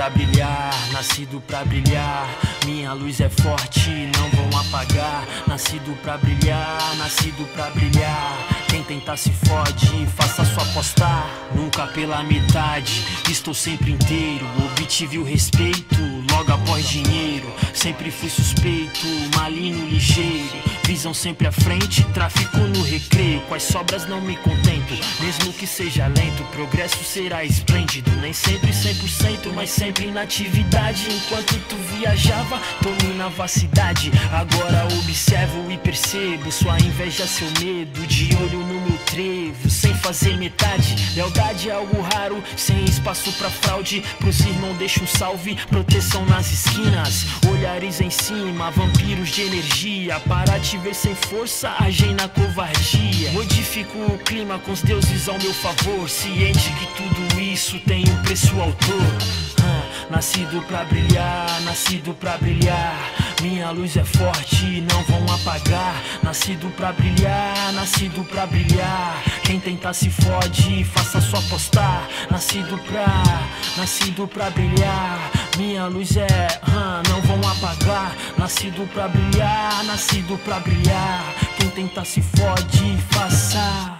pra brilhar, nascido pra brilhar. Minha luz é forte, não vão apagar. Nascido pra brilhar, nascido pra brilhar. Quem tentar se fode, faça sua apostar. Nunca pela metade, estou sempre inteiro. Obtive o respeito, logo após dinheiro. Sempre fui suspeito, maligno, ligeiro. Visão sempre à frente, tráfico no recreio. Com as sobras não me contento, mesmo que seja lento. Progresso será esplêndido, nem sempre 100%, mas sempre na atividade. Enquanto tu viajava, dominava a cidade. Agora observo e percebo sua inveja, seu medo. De olho no meu trevo, fazer metade. Lealdade é algo raro, sem espaço pra fraude. Pros irmãos deixa um salve, proteção nas esquinas. Olhares em cima, vampiros de energia. Para te ver sem força, agem na covardia. Modifico o clima com os deuses ao meu favor. Ciente que tudo isso tem um preço autor. Ah, nascido pra brilhar, nascido pra brilhar. Minha luz é forte, não vão apagar. Nascido pra brilhar, nascido pra brilhar. Quem tentar se fode, faça sua apostar. Nascido pra, nascido pra brilhar. Minha luz é, ah, não vão apagar. Nascido pra brilhar, nascido pra brilhar. Quem tentar se fode, faça.